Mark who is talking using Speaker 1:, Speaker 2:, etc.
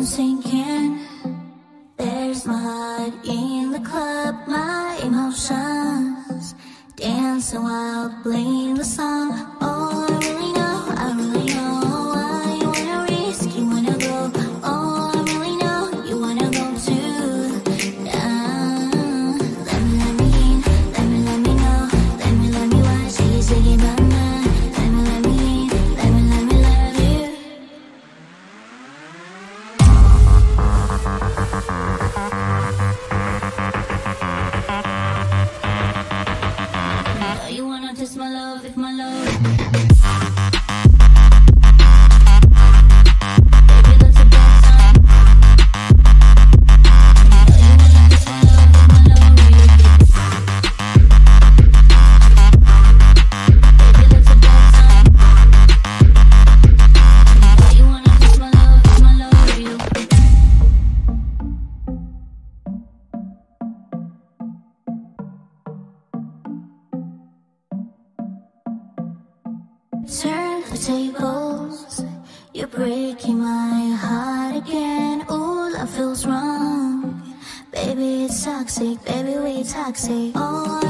Speaker 1: I'm sinking. There's mud in the club, my emotions dancing while playing the song. follow. Turn the tables, you're breaking my heart again. All I feels wrong. Baby, it's toxic, baby, we toxic. Oh,